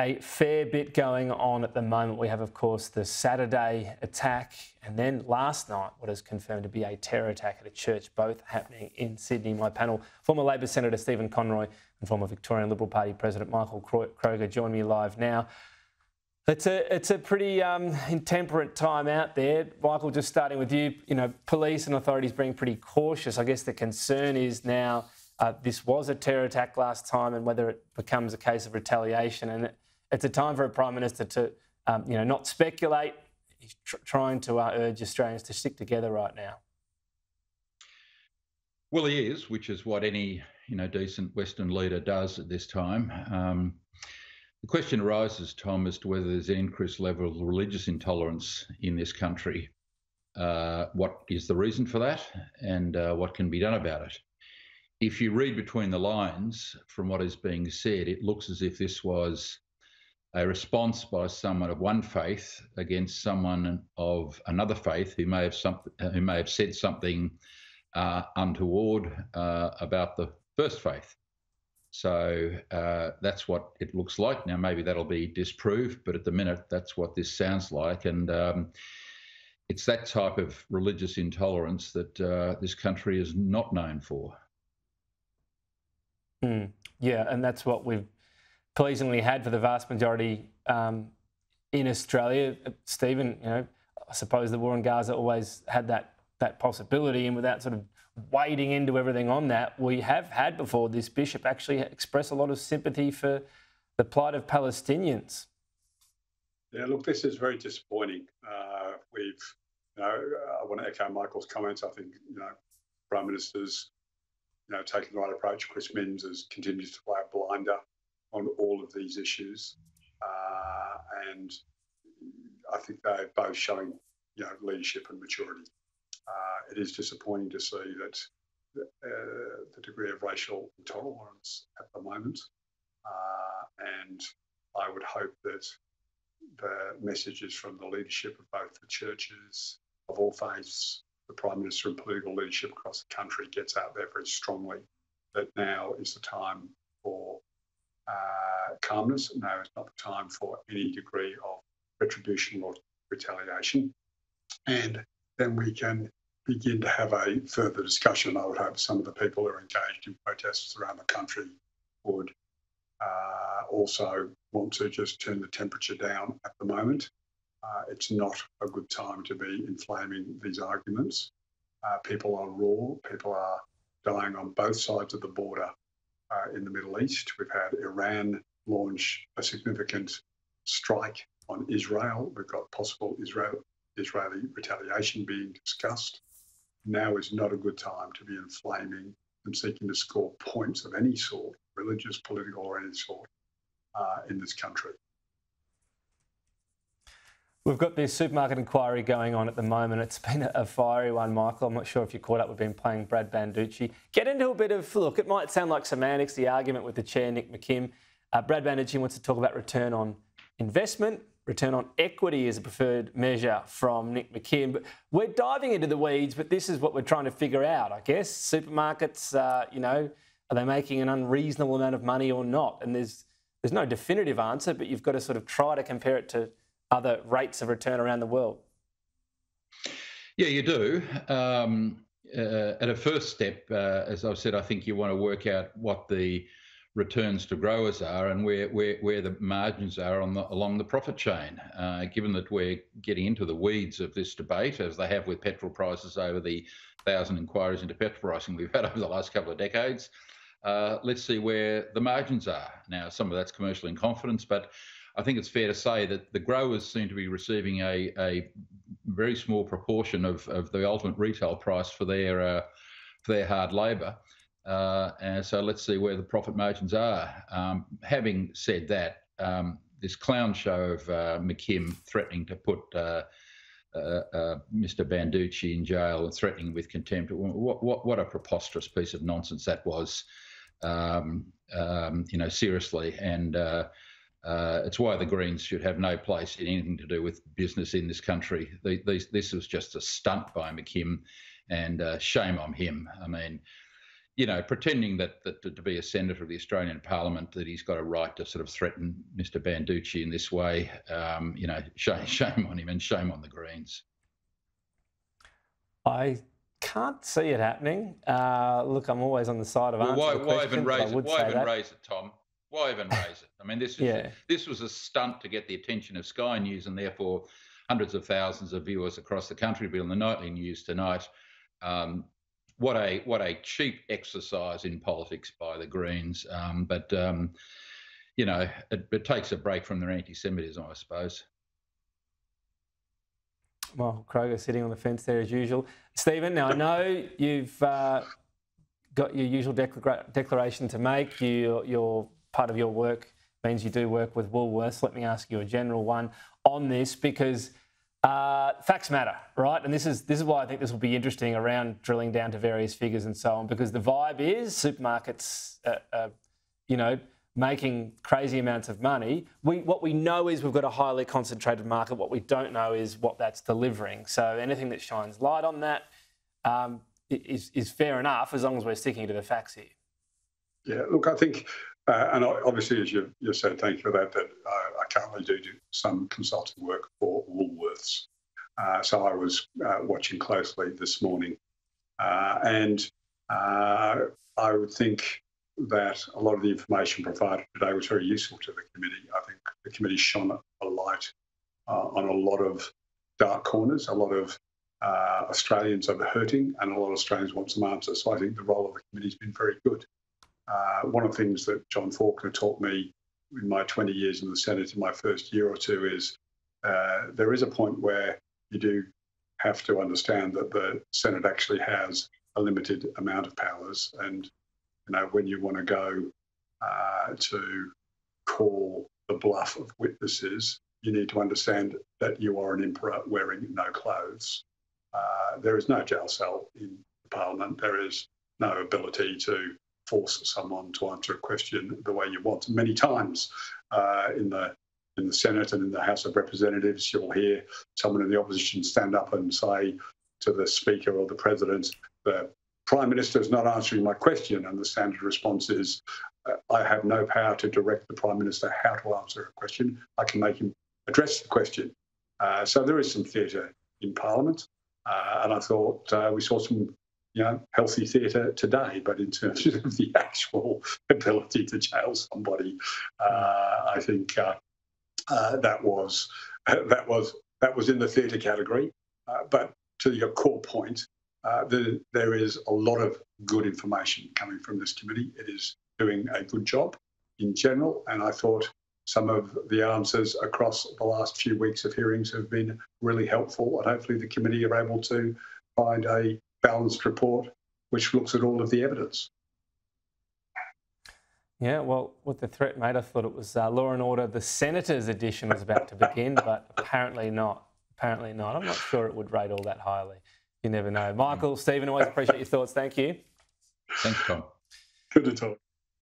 a fair bit going on at the moment. We have, of course, the Saturday attack, and then last night, what is confirmed to be a terror attack at a church, both happening in Sydney. My panel, former Labor Senator Stephen Conroy and former Victorian Liberal Party President Michael Kroger, join me live now. It's a it's a pretty um, intemperate time out there, Michael. Just starting with you, you know, police and authorities being pretty cautious. I guess the concern is now uh, this was a terror attack last time, and whether it becomes a case of retaliation. And it's a time for a prime minister to, um, you know, not speculate. He's tr- trying to uh, urge Australians to stick together right now. Well, he is, which is what any you know decent Western leader does at this time. Um, the question arises, Tom, as to whether there's an increased level of religious intolerance in this country. Uh, what is the reason for that, and uh, what can be done about it? If you read between the lines from what is being said, it looks as if this was a response by someone of one faith against someone of another faith who may have who may have said something uh, untoward uh, about the first faith. So uh, that's what it looks like. Now maybe that'll be disproved, but at the minute that's what this sounds like, and um, it's that type of religious intolerance that uh, this country is not known for. Mm, yeah, and that's what we've pleasingly had for the vast majority um, in Australia. Stephen, you know, I suppose the war in Gaza always had that that possibility, and without sort of wading into everything on that, we have had before this bishop actually express a lot of sympathy for the plight of Palestinians. Yeah, look, this is very disappointing. Uh, we've, you know, I want to echo Michael's comments. I think, you know, prime ministers, you know, taking the right approach. Chris Minns has continues to play a blinder on all of these issues. Uh, and I think they're both showing, you know, leadership and maturity. Uh, it is disappointing to see that uh, the degree of racial intolerance at the moment. Uh, and I would hope that the messages from the leadership of both the churches of all faiths, the Prime Minister and political leadership across the country gets out there very strongly that now is the time uh, calmness. Now is not the time for any degree of retribution or retaliation. And then we can begin to have a further discussion. I would hope some of the people who are engaged in protests around the country would uh, also want to just turn the temperature down at the moment. Uh, it's not a good time to be inflaming these arguments. Uh, people are raw, people are dying on both sides of the border uh, in the Middle East. We've had Iran launch a significant strike on Israel. We've got possible Israel, Israeli retaliation being discussed. Now is not a good time to be inflaming and seeking to score points of any sort, religious, political, or any sort, uh, in this country. We've got this supermarket inquiry going on at the moment. It's been a fiery one, Michael. I'm not sure if you caught up. We've been playing Brad Banducci. Get into a bit of look. It might sound like semantics, the argument with the chair, Nick McKim. Uh, Brad Banducci wants to talk about return on investment. Return on equity is a preferred measure from Nick McKim. But we're diving into the weeds, but this is what we're trying to figure out, I guess. Supermarkets, uh, you know, are they making an unreasonable amount of money or not? And there's there's no definitive answer, but you've got to sort of try to compare it to other rates of return around the world? Yeah, you do. Um, uh, at a first step, uh, as I've said, I think you want to work out what the returns to growers are and where where, where the margins are on the, along the profit chain. Uh, given that we're getting into the weeds of this debate, as they have with petrol prices over the thousand inquiries into petrol pricing we've had over the last couple of decades, uh, let's see where the margins are. Now, some of that's commercial in confidence, but I think it's fair to say that the growers seem to be receiving a, a very small proportion of, of the ultimate retail price for their uh, for their hard labour. Uh, and so let's see where the profit margins are. Um, having said that, um, this clown show of uh, McKim threatening to put uh, uh, uh Mr. Banducci in jail and threatening with contempt, what, what, what a preposterous piece of nonsense that was. Um, um, you know, seriously, and uh, it's why the Greens should have no place in anything to do with business in this country. The, these, this was just a stunt by McKim, and uh, shame on him. I mean, you know, pretending that, that, to be a senator of the Australian Parliament that he's got a right to sort of threaten Mr. Banducci in this way, um, you know, shame, shame on him and shame on the Greens. I can't see it happening. Uh, look, I'm always on the side of well, why, why even raise it? Why even raise it, Tom? Why even raise it? I mean, this is yeah. this was a stunt to get the attention of Sky News and therefore hundreds of thousands of viewers across the country be on the nightly news tonight. Um, what a what a cheap exercise in politics by the Greens. Um, but um, you know, it, it, takes a break from their anti-Semitism, I suppose. Well, Kroger sitting on the fence there as usual. Stephen, now I know you've uh, got your usual declara- declaration to make. You, your part of your work means you do work with Woolworths. Let me ask you a general one on this because uh, facts matter, right? And this is this is why I think this will be interesting around drilling down to various figures and so on, because the vibe is supermarkets, uh, uh, you know, making crazy amounts of money. We, what we know is we've got a highly concentrated market. What we don't know is what that's delivering. So anything that shines light on that um, is, is fair enough as long as we're sticking to the facts here. Yeah, look, I think, uh, and obviously, as you, you said, thank you for that, that uh, I currently do, do some consulting work for Woolworths. Uh, so I was uh, watching closely this morning. Uh, and uh, I would think that a lot of the information provided today was very useful to the committee. I think the committee shone a light uh, on a lot of dark corners. A lot of Australians are hurting, and a lot of Australians want some answers. So I think the role of the committee has been very good. Uh, one of the things that John Faulkner taught me in my 20 years in the Senate in my first year or two is uh, there is a point where you do have to understand that the Senate actually has a limited amount of powers and you know, when you want to go uh, to call the bluff of witnesses, you need to understand that you are an emperor wearing no clothes. Uh, there is no jail cell in Parliament. There is no ability to force someone to answer a question the way you want. Many times uh, in the in the Senate and in the House of Representatives, you'll hear someone in the opposition stand up and say to the Speaker or the President, the Prime Minister is not answering my question. And the standard response is, uh, I have no power to direct the Prime Minister how to answer a question. I can make him address the question. Uh, so there is some theatre in Parliament. Uh, and I thought uh, we saw some you know, healthy theatre today, but in terms of the actual ability to jail somebody, uh, I think uh, that was that was that was in the theatre category. but to your core point, uh, the, there is a lot of good information coming from this committee. It is doing a good job in general, and I thought some of the answers across the last few weeks of hearings have been really helpful, and hopefully the committee are able to find a balanced report which looks at all of the evidence. Yeah, well, with the threat made, I thought it was uh, Law and Order, the Senator's edition was about to begin, but apparently not. Apparently not. I'm not sure it would rate all that highly. You never know. Michael, Stephen, always appreciate your thoughts. Thank you. Thanks, Tom. Good to talk.